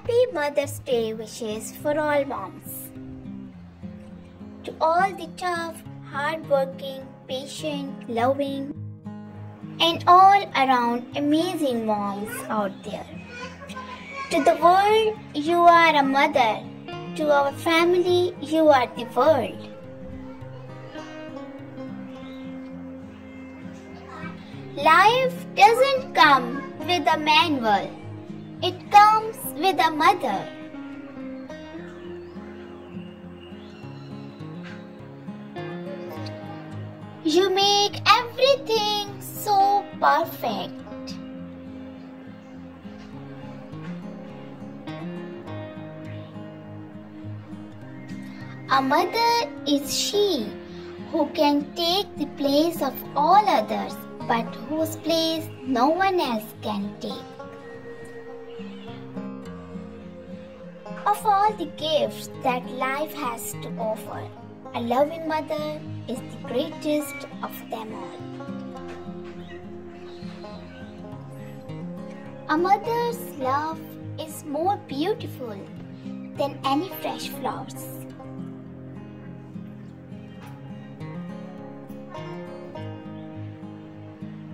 Happy Mother's Day wishes for all moms. To all the tough, hardworking, patient, loving, and all around amazing moms out there. To the world, you are a mother. To our family, you are the world. Life doesn't come with a manual. It comes with a mother. You make everything so perfect. A mother is she who can take the place of all others, but whose place no one else can take. Of all the gifts that life has to offer, a loving mother is the greatest of them all. A mother's love is more beautiful than any fresh flowers.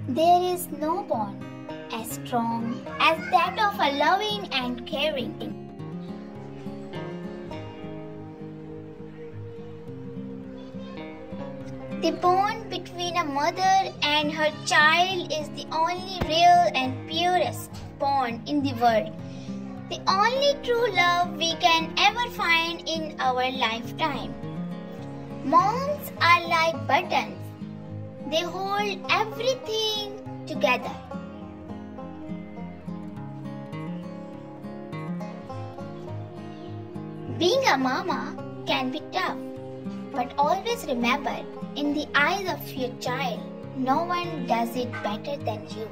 There is no bond as strong as that of a loving and caring. The bond between a mother and her child is the only real and purest bond in the world. The only true love we can ever find in our lifetime. Moms are like buttons, they hold everything together. Being a mama can be tough, but always remember in the eyes of your child, no one does it better than you.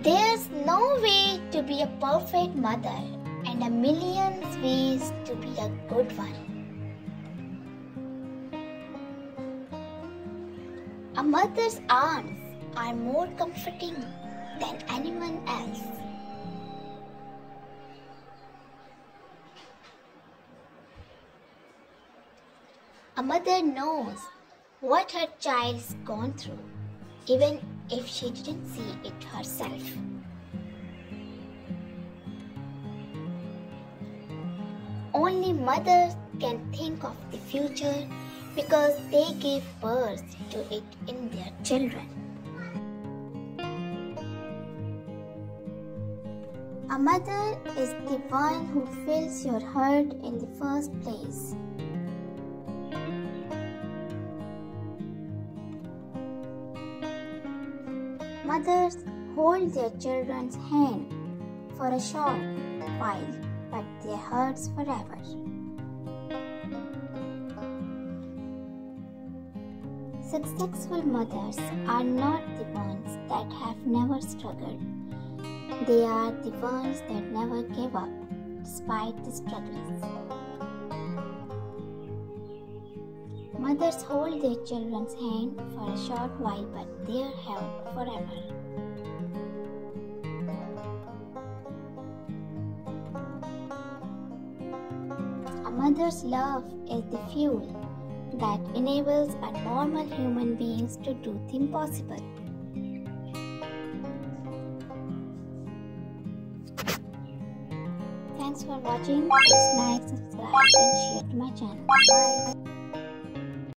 There's no way to be a perfect mother and a million ways to be a good one. A mother's arms are more comforting than anyone else. A mother knows what her child's gone through, even if she didn't see it herself. Only mothers can think of the future because they gave birth to it in their children. A mother is the one who fills your heart in the first place. Mothers hold their children's hand for a short while, but their hearts forever. Successful mothers are not the ones that have never struggled. They are the ones that never gave up despite the struggles. Mothers hold their children's hand for a short while, but they are held forever. A mother's love is the fuel that enables a normal human beings to do the impossible. Thanks for watching. Please like, subscribe and share to my channel. Bye.